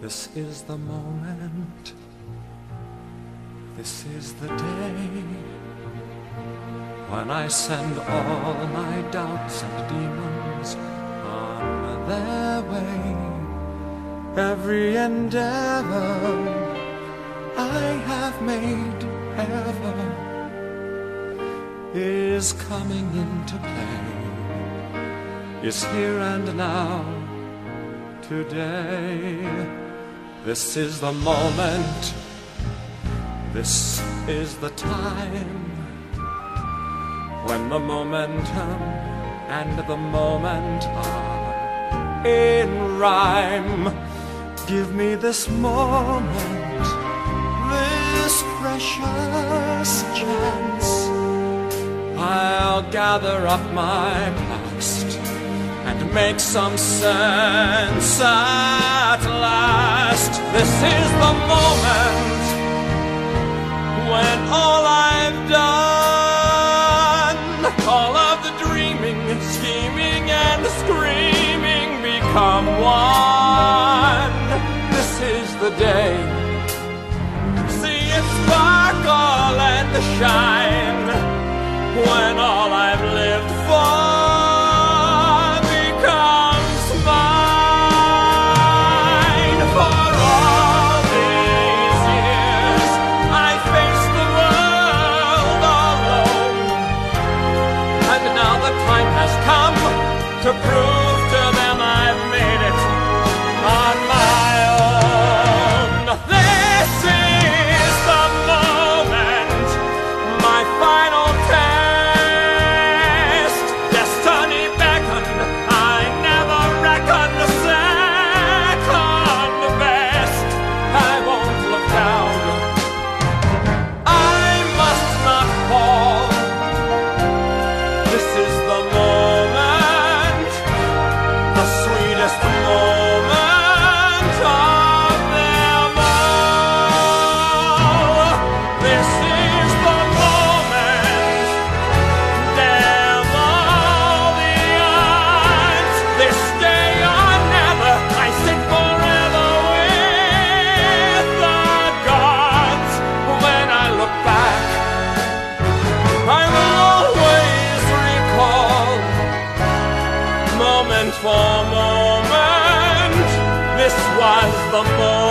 This is the moment. This is the day when I send all my doubts and demons on their way. Every endeavor I have made ever is coming into play, is here and now, today. This is the moment, this is the time when the momentum and the moment are in rhyme. Give me this moment, this precious chance. I'll gather up my and make some sense at last. This is the moment when all I've done, all of the dreaming, scheming, and screaming become one. This is the day. See it sparkle and shine for a moment. This was the moment.